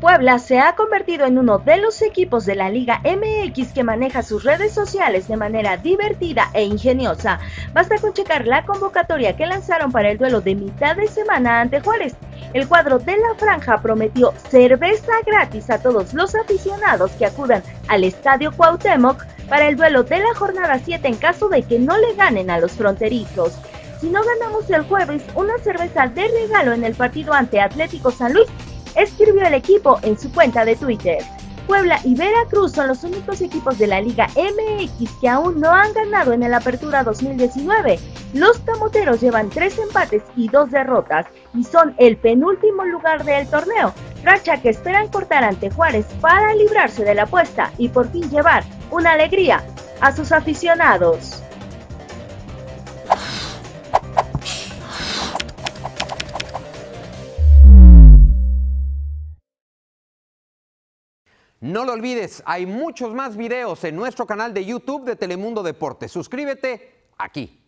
Puebla se ha convertido en uno de los equipos de la Liga MX que maneja sus redes sociales de manera divertida e ingeniosa. Basta con checar la convocatoria que lanzaron para el duelo de mitad de semana ante Juárez. El cuadro de la franja prometió cerveza gratis a todos los aficionados que acudan al Estadio Cuauhtémoc para el duelo de la jornada 7 en caso de que no le ganen a los fronterizos. Si no ganamos el jueves, una cerveza de regalo en el partido ante Atlético San Luis escribió el equipo en su cuenta de Twitter. Puebla y Veracruz son los únicos equipos de la Liga MX que aún no han ganado en el Apertura 2019. Los camoteros llevan tres empates y dos derrotas y son el penúltimo lugar del torneo, racha que esperan cortar ante Juárez para librarse de la apuesta y por fin llevar una alegría a sus aficionados. No lo olvides, hay muchos más videos en nuestro canal de YouTube de Telemundo Deportes. Suscríbete aquí.